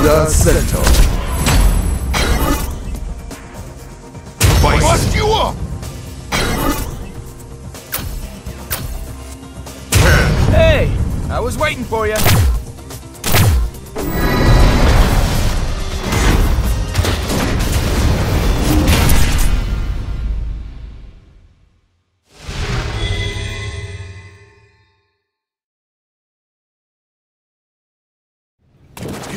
Commander Center. Bust you up! Hey, I was waiting for you.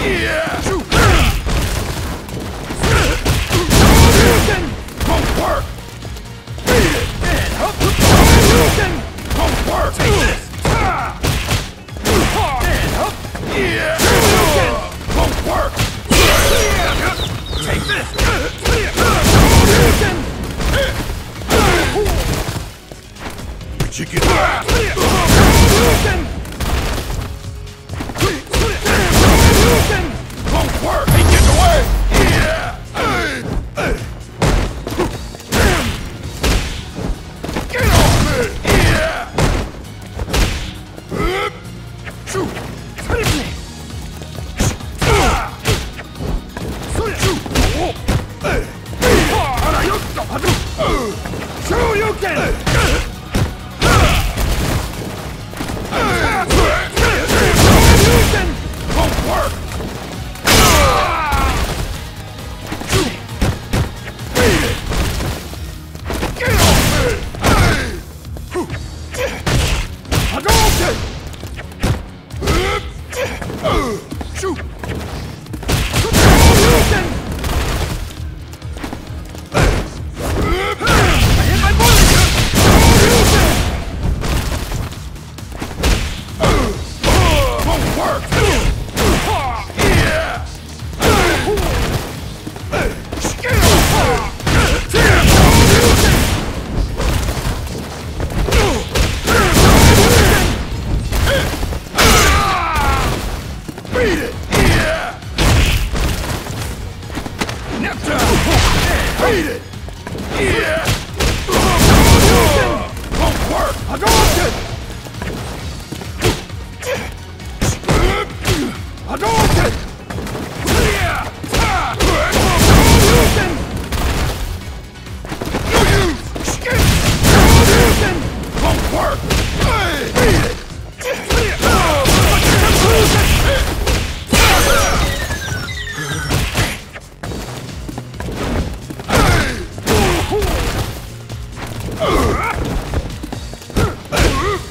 Yeah! Мальчики! Shoot! Beat it! Huh?